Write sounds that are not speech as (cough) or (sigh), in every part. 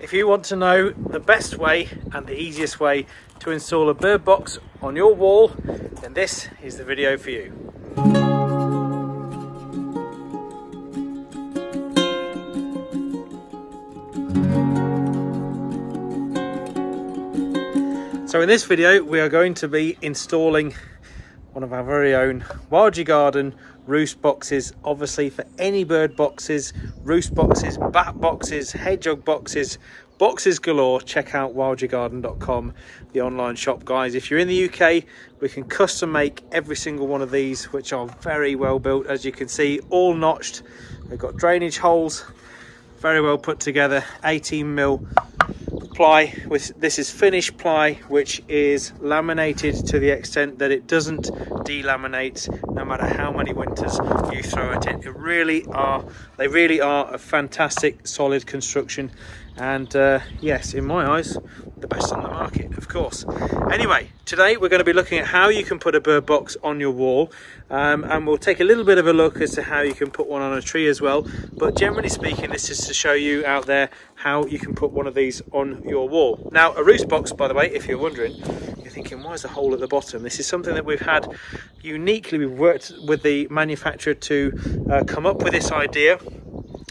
If you want to know the best way and the easiest way to install a bird box on your wall, then this is the video for you. So in this video, we are going to be installing one of our very own Wild Your Garden roost boxes. Obviously for any bird boxes roost boxes bat boxes hedgehog boxes boxes galore check out wildyourgarden.com the online shop. Guys if you're in the uk we can custom make every single one of these which are very well built as you can see all notched. They've got drainage holes very well put together 18 mil ply this is finished ply which is laminated to the extent that it doesn't delaminate no matter how many winters you throw at it. It really are they really are a fantastic solid construction and uh, yes in my eyes the best on the market of course. Anyway today we're going to be looking at how you can put a bird box on your wall. Um, and we'll take a little bit of a look as to how you can put one on a tree as well. But generally speaking this is to show you out there how you can put one of these on your wall. Now a roost box by the way if you're wondering you're thinking why is a hole at the bottom? This is something that we've had uniquely we've worked with the manufacturer to uh, come up with this idea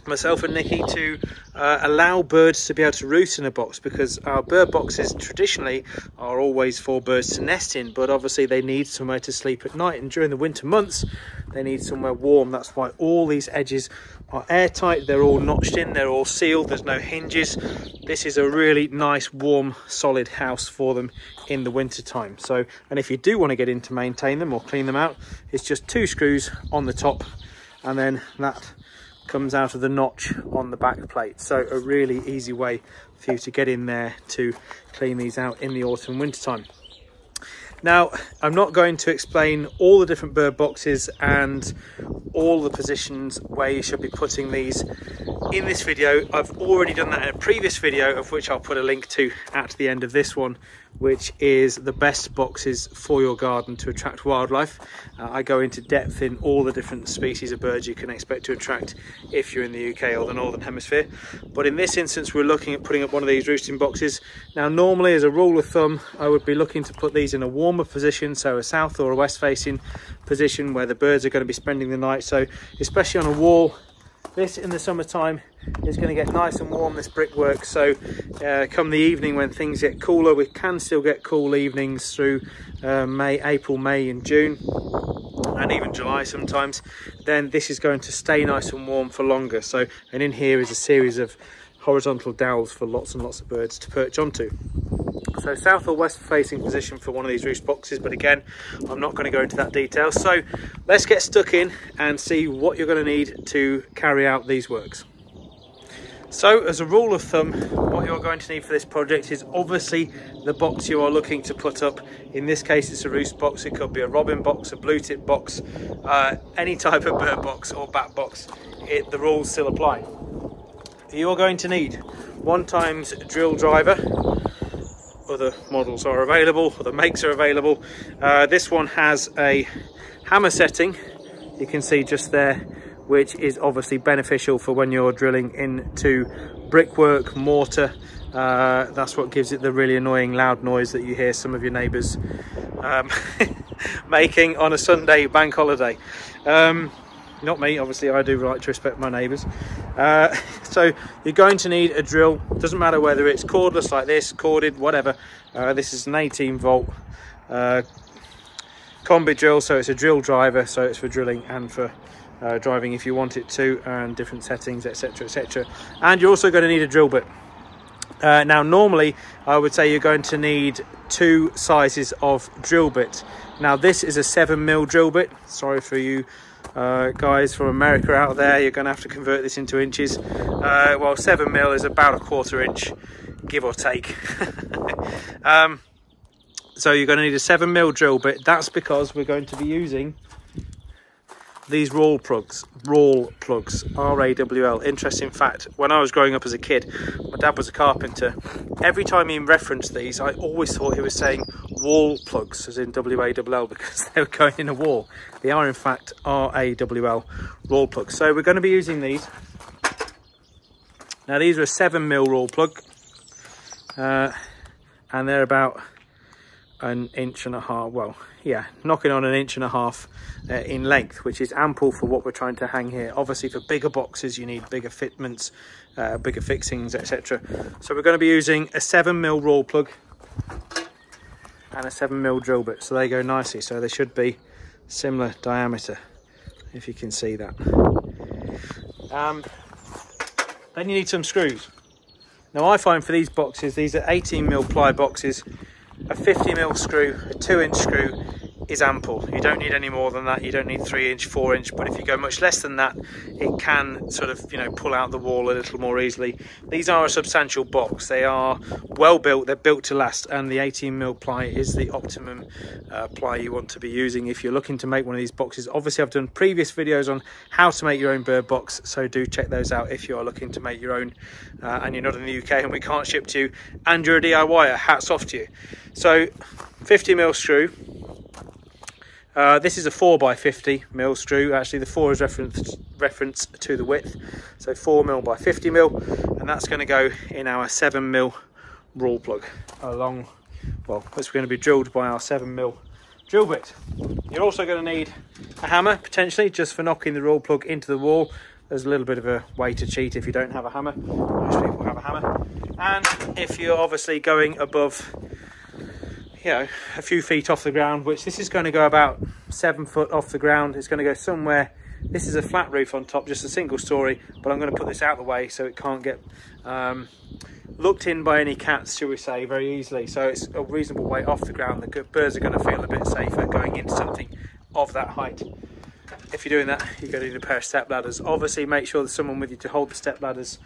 myself and Nikki to uh, allow birds to be able to roost in a box because our bird boxes traditionally are always for birds to nest in but obviously they need somewhere to sleep at night. And during the winter months they need somewhere warm. That's why all these edges are airtight. They're all notched in. They're all sealed. There's no hinges. This is a really nice warm solid house for them in the winter time. So and if you do want to get in to maintain them or clean them out it's just two screws on the top and then that comes out of the notch on the back plate. So a really easy way for you to get in there to clean these out in the autumn winter time. Now, I'm not going to explain all the different bird boxes and all the positions where you should be putting these in this video. I've already done that in a previous video of which I'll put a link to at the end of this one which is the best boxes for your garden to attract wildlife. Uh, I go into depth in all the different species of birds you can expect to attract if you're in the UK or the Northern Hemisphere. But in this instance, we're looking at putting up one of these roosting boxes. Now, normally as a rule of thumb, I would be looking to put these in a warmer position, so a south or a west facing position where the birds are going to be spending the night. So especially on a wall, this in the summertime is going to get nice and warm, this brickwork. So uh, come the evening when things get cooler, we can still get cool evenings through uh, May, April, May and June and even July sometimes, then this is going to stay nice and warm for longer. So, and in here is a series of horizontal dowels for lots and lots of birds to perch onto. So south or west facing position for one of these roost boxes, but again, I'm not going to go into that detail. So let's get stuck in and see what you're going to need to carry out these works. So as a rule of thumb, what you're going to need for this project is obviously the box you are looking to put up. In this case, it's a roost box. It could be a robin box, a blue tit box, uh, any type of bird box or bat box. It, the rules still apply. You're going to need one times drill driver. Other models are available, other makes are available. Uh, this one has a hammer setting. You can see just there which is obviously beneficial for when you're drilling into brickwork, mortar. Uh, that's what gives it the really annoying loud noise that you hear some of your neighbours um, (laughs) making on a Sunday bank holiday. Um, not me, obviously I do like to respect my neighbours. Uh, (laughs) so you're going to need a drill, doesn't matter whether it's cordless like this, corded, whatever. Uh, this is an 18 volt uh, combi drill, so it's a drill driver, so it's for drilling and for uh, driving if you want it to and different settings etc etc and you're also going to need a drill bit. Uh, now normally I would say you're going to need two sizes of drill bit. Now this is a 7mm drill bit. Sorry for you uh, guys from America out there you're going to have to convert this into inches. Uh, well 7 mil is about a quarter inch give or take. (laughs) Um, so you're going to need a 7 mil drill bit. That's because we're going to be using these rawl plugs, rawl plugs, R-A-W-L. Interesting fact, when I was growing up as a kid, my dad was a carpenter. Every time he referenced these, I always thought he was saying wall plugs, as in W-A-L-L, (laughs) because they were going in a wall. They are in fact R-A-W-L, rawl plugs. So we're going to be using these. Now these are a 7 mil rawl plug, uh, and they're about an inch and a half well yeah knocking on an inch and a half uh, in length which is ample for what we're trying to hang here. Obviously for bigger boxes you need bigger fitments uh, bigger fixings etc so we're going to be using a 7 mil rawl plug and a 7 mil drill bit so they go nicely. So they should be similar diameter if you can see that. Um, then you need some screws. Now I find for these boxes these are 18 mil ply boxes a 50 mil screw, a two inch screw is ample. You don't need any more than that. You don't need three inch, four inch, but if you go much less than that, it can sort of, you know, pull out the wall a little more easily. These are a substantial box. They are well built. They're built to last and the 18 mil ply is the optimum uh, ply you want to be using if you're looking to make one of these boxes. Obviously, I've done previous videos on how to make your own bird box, so do check those out if you are looking to make your own uh, and you're not in the UK and we can't ship to you and you're a DIYer. Hats off to you. So 50 mil screw uh, this is a 4x50 mil screw. Actually, the 4 is reference, reference to the width. So 4 mil by 50 mil. And that's going to go in our 7 mil rawl plug along, well, it's going to be drilled by our 7 mil drill bit. You're also going to need a hammer, potentially, just for knocking the rawl plug into the wall. There's a little bit of a way to cheat if you don't have a hammer. Most people have a hammer. And if you're obviously going above you know, a few feet off the ground, which this is going to go about seven foot off the ground. It's going to go somewhere. This is a flat roof on top, just a single story, but I'm going to put this out the way so it can't get um, looked in by any cats, shall we say, very easily. So it's a reasonable way off the ground. The birds are going to feel a bit safer going into something of that height. If you're doing that, you're going to need a pair of step ladders. Obviously, make sure there's someone with you to hold the step ladders.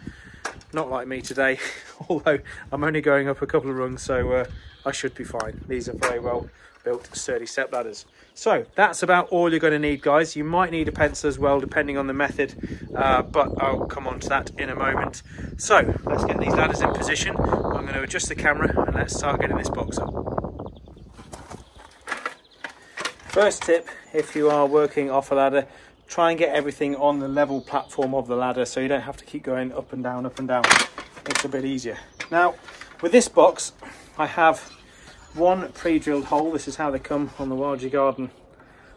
Not like me today, (laughs) although I'm only going up a couple of rungs, so uh, I should be fine. These are very well built sturdy step ladders. So that's about all you're going to need guys. You might need a pencil as well depending on the method, uh, but I'll come on to that in a moment. So let's get these ladders in position. I'm going to adjust the camera and let's start getting this box up. First tip, if you are working off a ladder, try and get everything on the level platform of the ladder so you don't have to keep going up and down, up and down. It's a bit easier. Now, with this box, I have one pre-drilled hole. This is how they come on the Wild Your Garden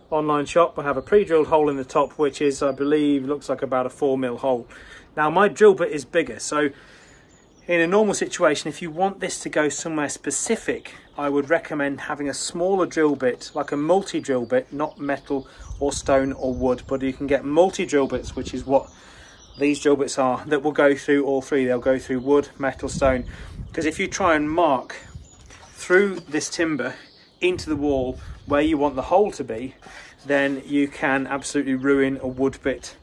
online shop. I have a pre-drilled hole in the top, which is, I believe, looks like about a four mil hole. Now my drill bit is bigger, so in a normal situation, if you want this to go somewhere specific, I would recommend having a smaller drill bit, like a multi-drill bit, not metal or stone or wood, but you can get multi-drill bits, which is what these drill bits are, that will go through all three. They'll go through wood, metal, stone. Because if you try and mark through this timber into the wall where you want the hole to be, then you can absolutely ruin a wood bit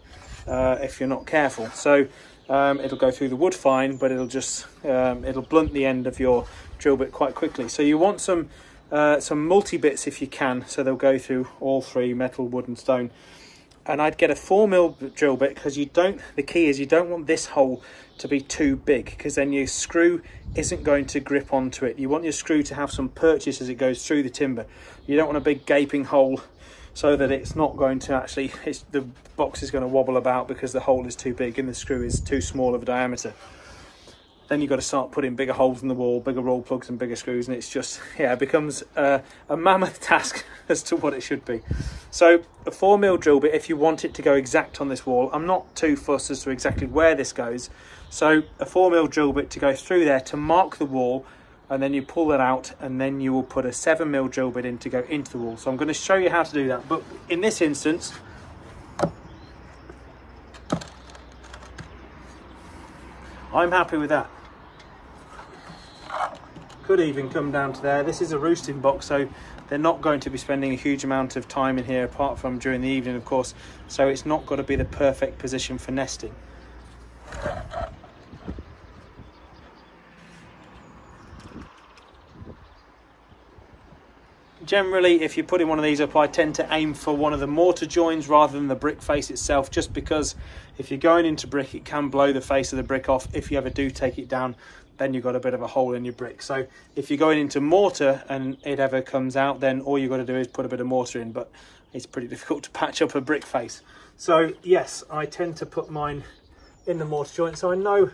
uh, if you're not careful. So um, it'll go through the wood fine, but it'll just um, it'll blunt the end of your drill bit quite quickly. So you want some uh, some multi bits if you can, so they'll go through all three metal, wood, and stone. And I'd get a four mil drill bit because you don't. The key is you don't want this hole to be too big because then your screw isn't going to grip onto it. You want your screw to have some purchase as it goes through the timber. You don't want a big gaping hole so that it's not going to actually, the box is going to wobble about because the hole is too big and the screw is too small of a diameter. Then you've got to start putting bigger holes in the wall, bigger rawl plugs and bigger screws and it's just, yeah, it becomes a mammoth (laughs) task as to what it should be. So a 4 mil drill bit, if you want it to go exact on this wall, I'm not too fussed as to exactly where this goes, so a 4 mil drill bit to go through there to mark the wall and then you pull it out and then you will put a 7 mil drill bit in to go into the wall. So I'm going to show you how to do that. But in this instance, I'm happy with that. Could even come down to there. This is a roosting box, so they're not going to be spending a huge amount of time in here apart from during the evening, of course. So it's not got to be the perfect position for nesting. Generally, if you're putting one of these up, I tend to aim for one of the mortar joins rather than the brick face itself, just because if you're going into brick, it can blow the face of the brick off. If you ever do take it down, then you've got a bit of a hole in your brick. So if you're going into mortar and it ever comes out, then all you've got to do is put a bit of mortar in, but it's pretty (laughs) difficult to patch up a brick face. So yes, I tend to put mine in the mortar joint, so I know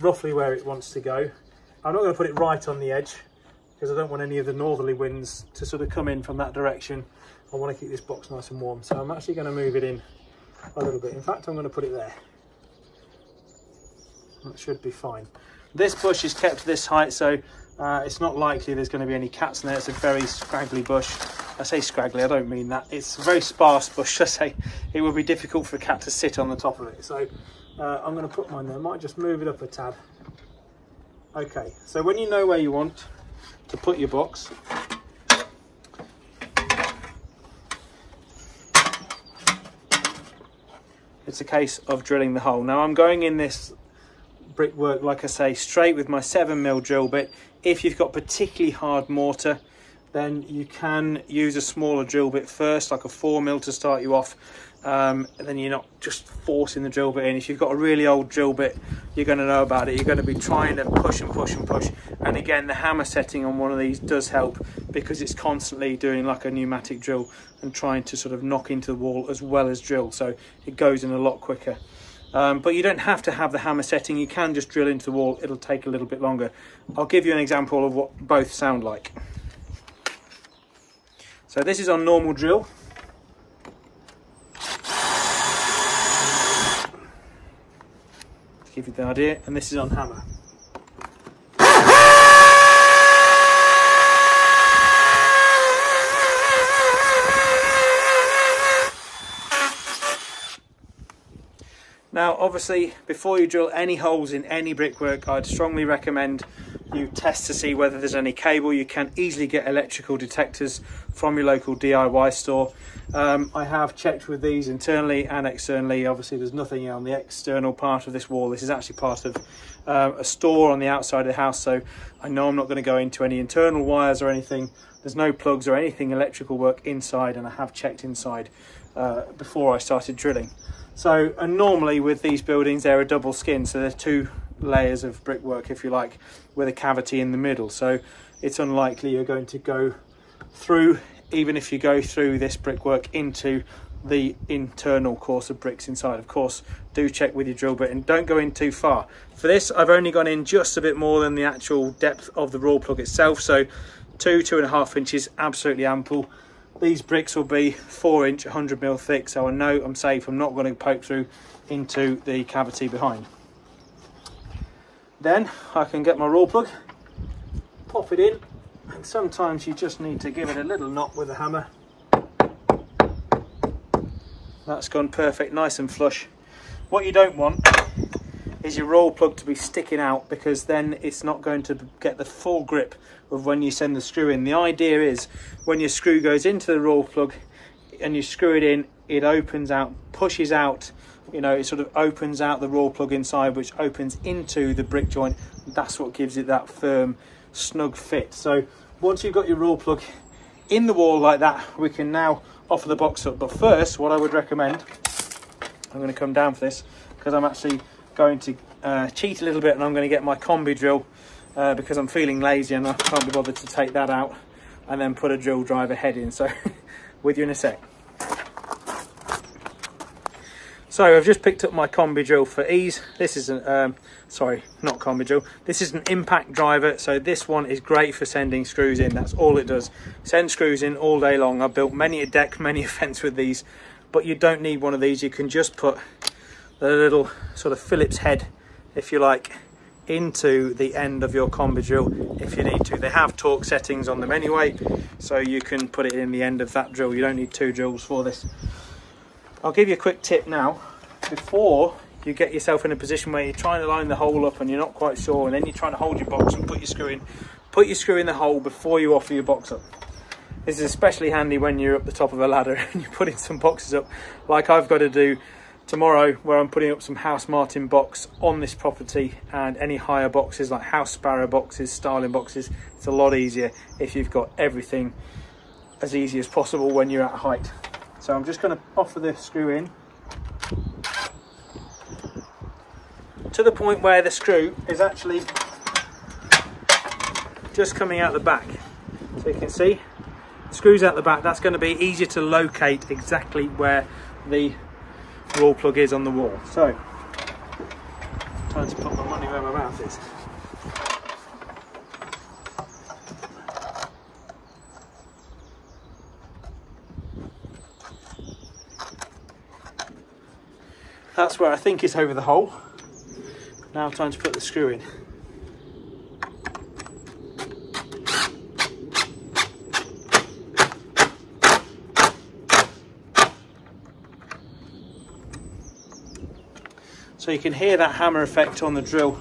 roughly where it wants to go. I'm not going to put it right on the edge because I don't want any of the northerly winds to sort of come in from that direction. I want to keep this box nice and warm. So I'm actually going to move it in a little bit. In fact, I'm going to put it there. That should be fine. This bush is kept this height, so uh, it's not likely there's going to be any cats in there. It's a very scraggly bush. I say scraggly, I don't mean that. It's a very sparse bush. (laughs) I say it would be difficult for a cat to sit on the top of it. So uh, I'm going to put mine there. Might just move it up a tad. Okay, so when you know where you want to put your box, it's a case of drilling the hole. Now I'm going in this brickwork, like I say, straight with my 7mm drill bit. If you've got particularly hard mortar, then you can use a smaller drill bit first, like a 4mm to start you off. Um, and then you're not just forcing the drill bit in. If you've got a really old drill bit, you're going to know about it. You're going to be trying to push and push and push. And again, the hammer setting on one of these does help because it's constantly doing like a pneumatic drill and trying to sort of knock into the wall as well as drill. So it goes in a lot quicker. Um, but you don't have to have the hammer setting, you can just drill into the wall, it'll take a little bit longer. I'll give you an example of what both sound like. So this is on normal drill. Give you the idea, and this is on hammer. Now, obviously, before you drill any holes in any brickwork, I'd strongly recommend you test to see whether there's any cable. You can easily get electrical detectors from your local DIY store. Um, I have checked with these internally and externally. Obviously, there's nothing on the external part of this wall. This is actually part of uh, a store on the outside of the house, so I know I'm not going to go into any internal wires or anything. There's no plugs or anything electrical work inside, and I have checked inside uh, before I started drilling. So, and normally with these buildings, they're a double skin, so there's two layers of brickwork, if you like, with a cavity in the middle. So it's unlikely you're going to go through, even if you go through this brickwork into the internal course of bricks inside. Of course, do check with your drill bit and don't go in too far. For this, I've only gone in just a bit more than the actual depth of the rawl plug itself. So two, two and a half inches, absolutely ample. These bricks will be four inch, 100 mil thick, so I know I'm safe. I'm not going to poke through into the cavity behind. Then I can get my rawl plug, pop it in, and sometimes you just need to give it a little knock with a hammer. That's gone perfect, nice and flush. What you don't want is your rawl plug to be sticking out because then it's not going to get the full grip of when you send the screw in. The idea is when your screw goes into the rawl plug and you screw it in, it opens out, pushes out, you know, it sort of opens out the rawl plug inside, which opens into the brick joint. That's what gives it that firm, snug fit. So once you've got your rawl plug in the wall like that, we can now offer the box up. But first, what I would recommend, I'm going to come down for this because I'm actually going to uh, cheat a little bit and I'm going to get my combi drill uh, because I'm feeling lazy and I can't be bothered to take that out and then put a drill driver head in. So (laughs) with you in a sec. So I've just picked up my combi drill for ease. This is an, um, sorry, not combi drill. This is an impact driver. So this one is great for sending screws in. That's all it does. Send screws in all day long. I've built many a deck, (laughs) many a fence with these, but you don't need one of these. You can just put the little sort of Phillips head, if you like, into the end of your combi drill if you need to. They have torque settings on them anyway, so you can put it in the end of that drill. You don't need two drills for this. I'll give you a quick tip now. Before you get yourself in a position where you're trying to line the hole up and you're not quite sure, and then you're trying to hold your box and put your screw in, put your screw in the hole before you offer your box up. This is especially handy when you're up the top of a ladder (laughs) and you're putting some boxes up, like I've got to do tomorrow, where I'm putting up some House Martin box on this property and any higher boxes like house sparrow boxes, starling boxes. It's a lot easier if you've got everything as easy as possible when you're at height. So I'm just going to offer the screw in to the point where the screw is actually just coming out the back. So you can see, screws out the back, that's going to be easier to locate exactly where the wall plug is on the wall. So, time to put my money where my mouth is. That's where I think it's over the hole. Now time to put the screw in. So you can hear that hammer effect on the drill.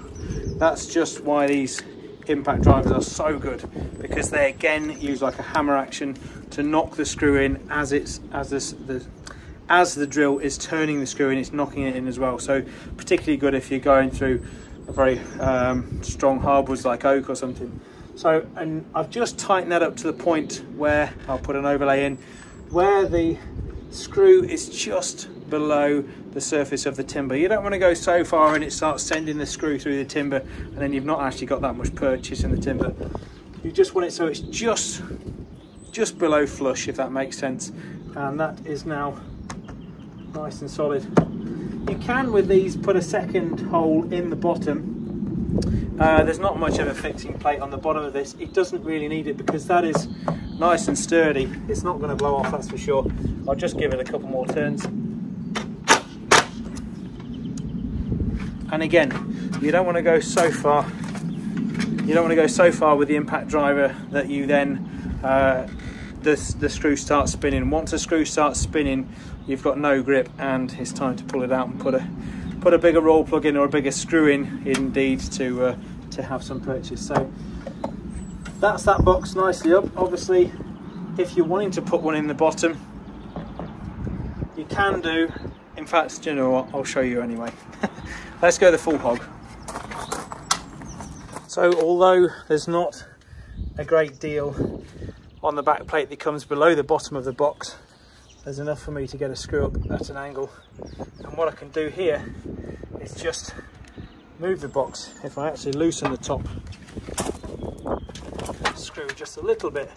That's just why these impact drivers are so good because they again use like a hammer action to knock the screw in as it's as this the as the drill is turning the screw and it's knocking it in as well so particularly good if you're going through a very um, strong hardwoods like oak or something so and I've just tightened that up to the point where I'll put an overlay in where the screw is just below the surface of the timber. You don't want to go so far and it starts sending the screw through the timber and then you've not actually got that much purchase in the timber. You just want it so it's just just below flush if that makes sense and that is now nice and solid. You can with these put a second hole in the bottom. Uh, there's not much of a fixing plate on the bottom of this. It doesn't really need it because that is nice and sturdy. It's not going to blow off that's for sure. I'll just give it a couple more turns. And again, you don't want to go so far. You don't want to go so far with the impact driver that you then uh, the, the screw starts spinning. Once the screw starts spinning, you've got no grip, and it's time to pull it out and put a put a bigger rawl plug in or a bigger screw in, indeed, to uh, to have some purchase. So that's that box nicely up. Obviously, if you're wanting to put one in the bottom, you can do. In fact, you know what? I'll show you anyway. (laughs) Let's go the full hog. So although there's not a great deal on the back plate that comes below the bottom of the box, there's enough for me to get a screw up at an angle. And what I can do here is just move the box. If I actually loosen the top screw just a little bit,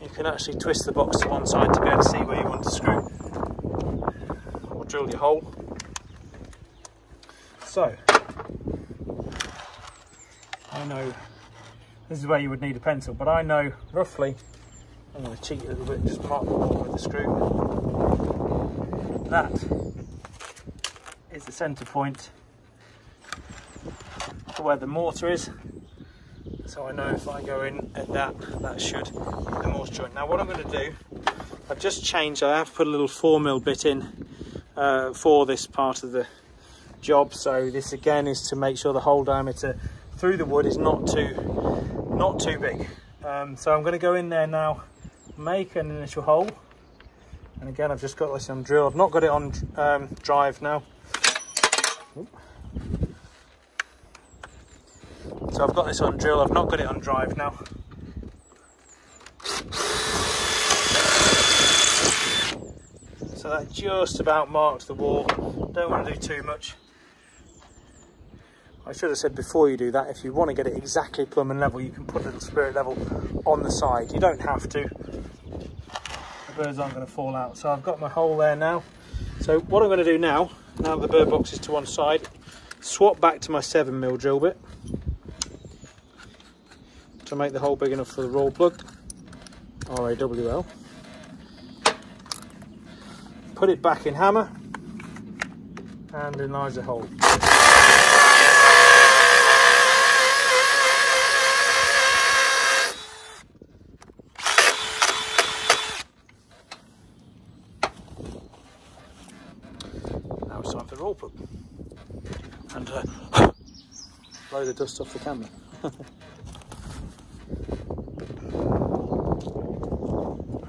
you can actually twist the box to one side to be able to see where you want to screw or drill your hole. So, I know this is where you would need a pencil, but I know roughly, I'm going to cheat a little bit, just mark the hole with the screw. That is the centre point for where the mortar is so I know if I go in at that, that should the mortar joint. Now what I'm going to do, I've just changed, I have put a little 4 mil bit in uh, for this part of the job. So this again is to make sure the hole diameter through the wood is not too, not too big. Um, so I'm going to go in there now, make an initial hole. And again, I've just got this on drill. I've not got it on um, drive now. So I've got this on drill, I've not got it on drive now. So that just about marks the wall. Don't want to do too much. I should have said before you do that, if you want to get it exactly plumb and level, you can put a little spirit level on the side. You don't have to. The birds aren't going to fall out. So I've got my hole there now. So what I'm going to do now, now the bird box is to one side, swap back to my 7mm drill bit to make the hole big enough for the rawl plug, R-A-W-L. Put it back in hammer and enlarge the hole. Now it's time for the rawl plug and uh, blow the dust off the camera. (laughs)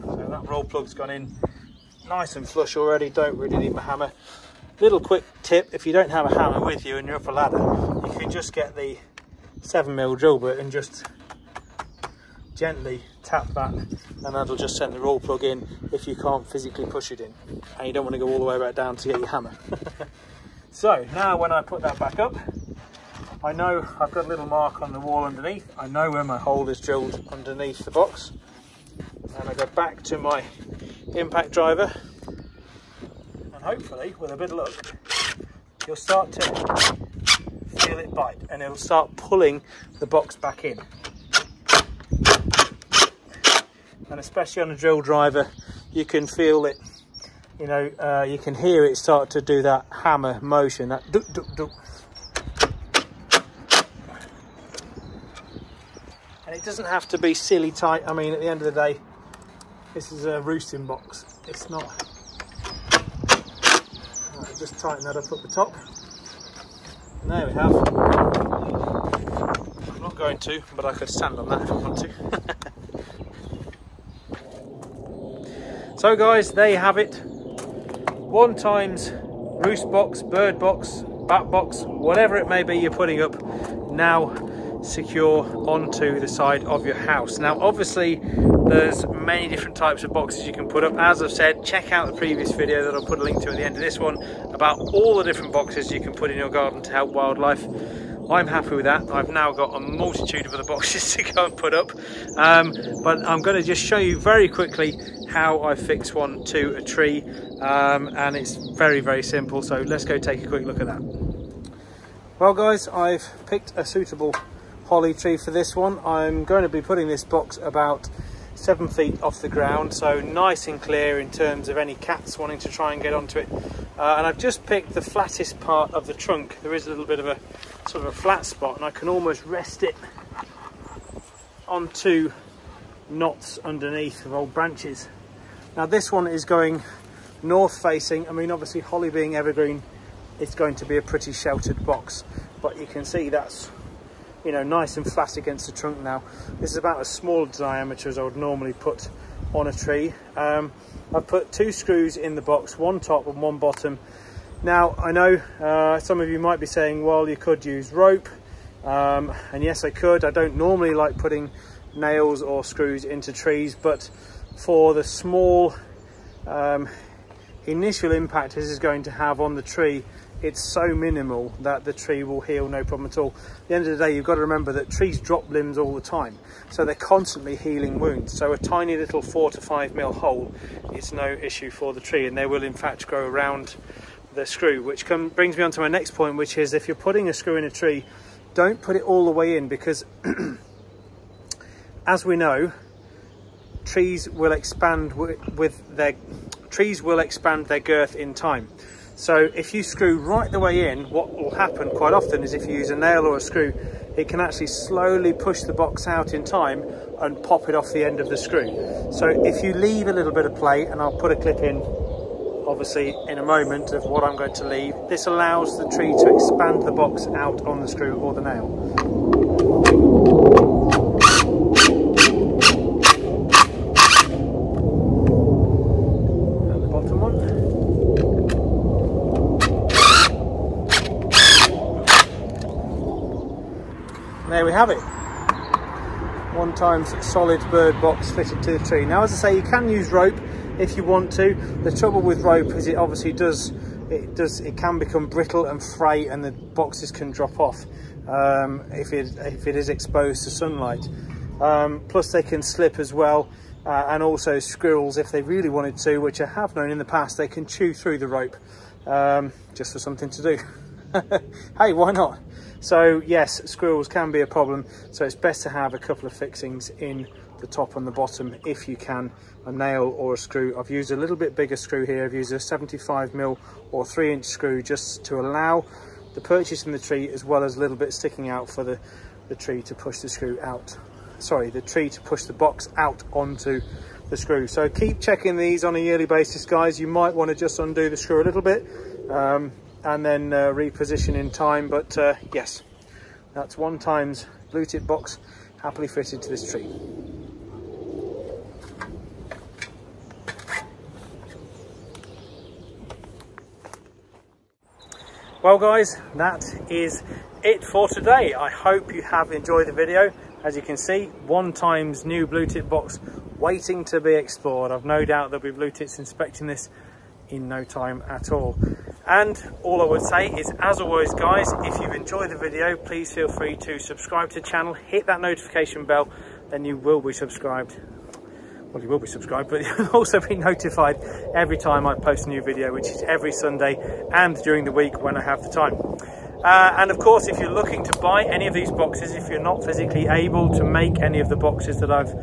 So that rawl plug's gone in nice and flush already, don't really need my hammer. Little quick tip, if you don't have a hammer with you and you're up a ladder, you can just get the 7mm drill bit and just gently tap that and that'll just send the rawl plug in if you can't physically push it in and you don't want to go all the way back down to get your hammer. (laughs) so now when I put that back up, I know I've got a little mark on the wall underneath. I know where my hole is drilled underneath the box and I go back to my impact driver and hopefully with a bit of luck you'll start to feel it bite and it'll start pulling the box back in. and especially on a drill driver you can feel it you know uh, you can hear it start to do that hammer motion that duk, duk, duk. It doesn't have to be silly tight. I mean at the end of the day this is a roosting box. It's not. Right, just tighten that up at the top. And there we have. I'm not going to but I could stand on that if I want to. (laughs) So guys, there you have it. One times roost box, bird box, bat box, whatever it may be you're putting up, now secure onto the side of your house. Now obviously there's many different types of boxes you can put up. As I've said, check out the previous video that I'll put a link to at the end of this one about all the different boxes you can put in your garden to help wildlife. I'm happy with that. I've now got a multitude of other (laughs) boxes to go and put up. Um, but I'm going to just show you very quickly how I fix one to a tree. Um, and it's very, very simple. So let's go take a quick look at that. Well guys, I've picked a suitable holly tree for this one. I'm going to be putting this box about seven feet off the ground so nice and clear in terms of any cats wanting to try and get onto it. Uh, and I've just picked the flattest part of the trunk. There is a little bit of a sort of a flat spot and I can almost rest it onto knots underneath of old branches. Now this one is going north facing. I mean obviously holly being evergreen it's going to be a pretty sheltered box but you can see that's you know, nice and flat against the trunk now. This is about as small diameter as I would normally put on a tree. Um, I've put two screws in the box, one top and one bottom. Now, I know uh, some of you might be saying, well, you could use rope. Um, and yes, I could. I don't normally like putting nails or screws into trees, but for the small um, initial impact this is going to have on the tree, it's so minimal that the tree will heal no problem at all. At the end of the day, you've got to remember that trees drop limbs all the time, so they're constantly healing wounds. So a tiny little four to five mil hole is no issue for the tree, and they will in fact grow around the screw, which come, brings me on to my next point, which is if you're putting a screw in a tree, don't put it all the way in because (clears throat) as we know, trees will expand with their trees will expand their girth in time. So if you screw right the way in, what will happen quite often is if you use a nail or a screw, it can actually slowly push the box out in time and pop it off the end of the screw. So if you leave a little bit of play, and I'll put a clip in obviously in a moment of what I'm going to leave, this allows the tree to expand the box out on the screw or the nail. there we have it one times solid bird box fitted to the tree. Now as i say you can use rope if you want to. The trouble with rope is it obviously does it does it can become brittle and fray and the boxes can drop off um, if it if it is exposed to sunlight. Um, plus they can slip as well uh, and also squirrels if they really wanted to which i have known in the past they can chew through the rope um, just for something to do. (laughs) Hey why not so yes, squirrels can be a problem. So it's best to have a couple of fixings in the top and the bottom if you can, a nail or a screw. I've used a little bit bigger screw here. I've used a 75 mil or three inch screw just to allow the purchase in the tree as well as a little bit sticking out for the, the tree to push the screw out. Sorry, the tree to push the box out onto the screw. So keep checking these on a yearly basis, guys. You might want to just undo the screw a little bit. Um, and then uh, reposition in time. But uh, yes, that's one times blue tit box happily fitted to this tree. Well guys, that is it for today. I hope you have enjoyed the video. As you can see, one times new blue tit box waiting to be explored. I've no doubt there'll be blue tits inspecting this in no time at all. And all I would say is, as always, guys, if you've enjoyed the video, please feel free to subscribe to the channel, hit that notification bell, then you will be subscribed. Well, you will be subscribed, but (laughs) you'll also be notified every time I post a new video, which is every Sunday and during the week when I have the time. Uh, and of course, if you're looking to buy any of these boxes, if you're not physically able to make any of the boxes that I've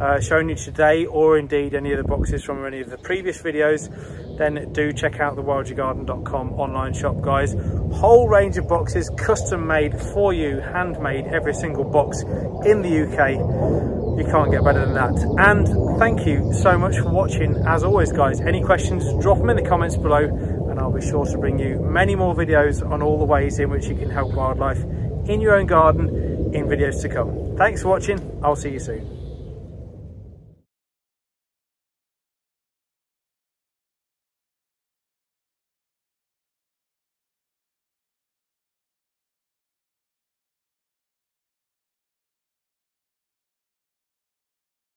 uh, shown you today or indeed any of the boxes from any of the previous videos, then do check out the wildyourgarden.com online shop, guys. Whole range of boxes, custom made for you, handmade, every single box in the UK you can't get better than that. And thank you so much for watching. As always guys any questions drop them in the comments below and i'll be sure to bring you many more videos on all the ways in which you can help wildlife in your own garden in videos to come. Thanks for watching. I'll see you soon